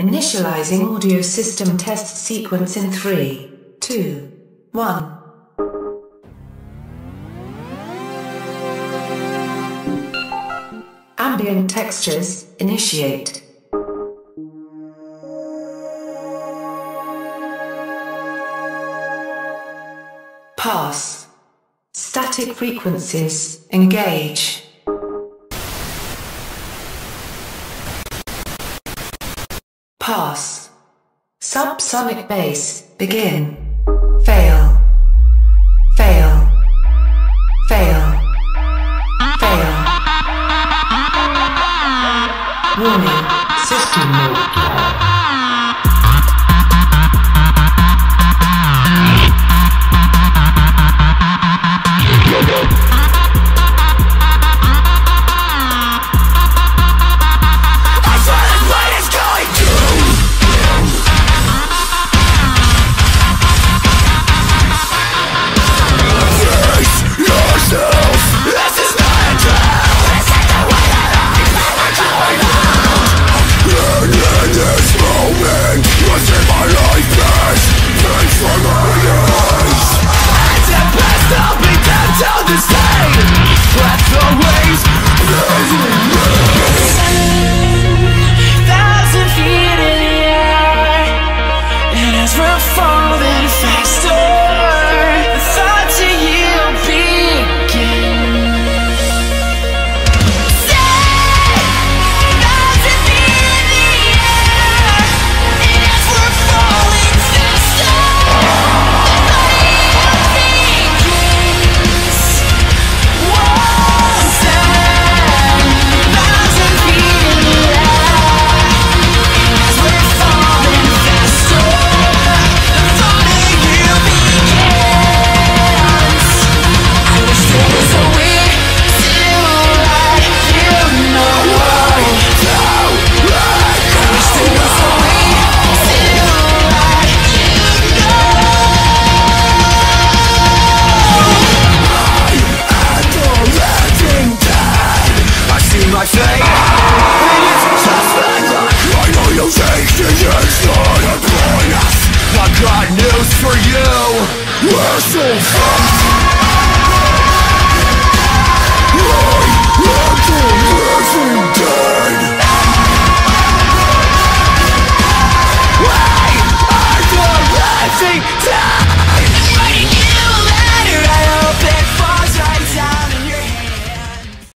Initializing audio system test sequence in 3, 2, 1. Ambient textures, initiate. Pass. Static frequencies, engage. Pass. Subsonic bass, begin. Fail. Fail. Fail. Fail. Warning, system mode. falling fast. for you. We're so fucked.